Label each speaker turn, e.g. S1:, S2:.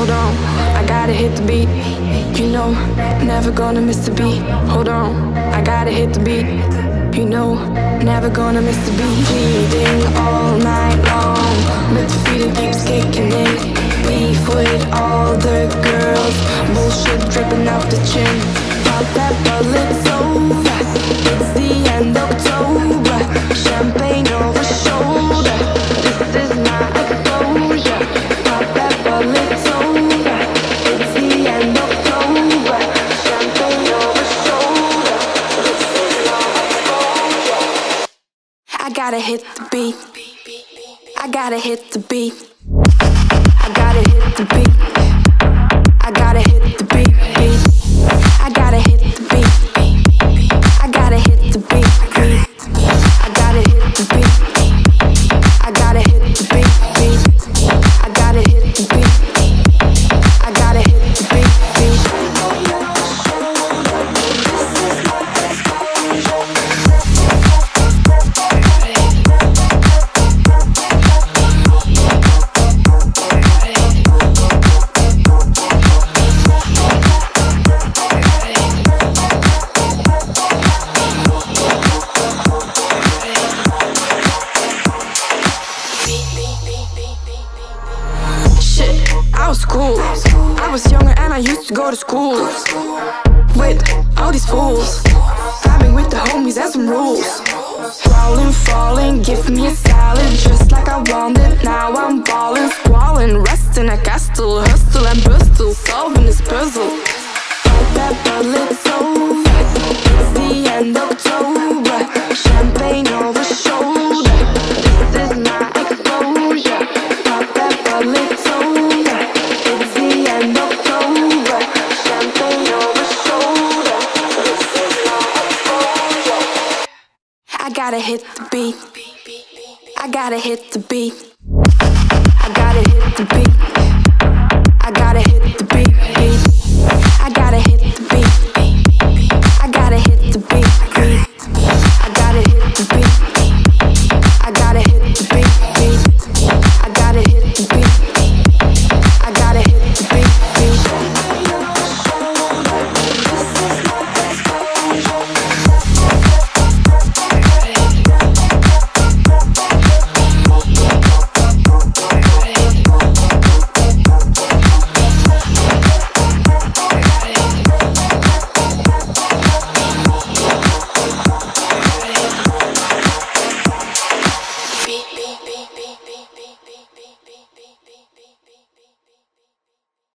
S1: Hold on, I gotta hit the beat. You know, never gonna miss the beat. Hold on, I gotta hit the beat. You know, never gonna miss the beat. Bleeding all night long, but the feeling keeps kicking in. Beef with all the girls, bullshit dripping off the chin. Pop that bullet, I gotta hit the beat. I gotta hit the beat. Cool. I was younger and I used to go to school with all these fools. Vibing with the homies and some rules. Crawling, falling, give me a salad just like I wanted. Now I'm balling, squalling, resting. I castle, hustle and bustle, solving this puzzle. Pop that bullet's over. It's the end of October. Champagne over shoulder. This is my exposure. Pop that bullet's gotta hit the beat. I gotta hit the beat. I gotta hit the beat. I gotta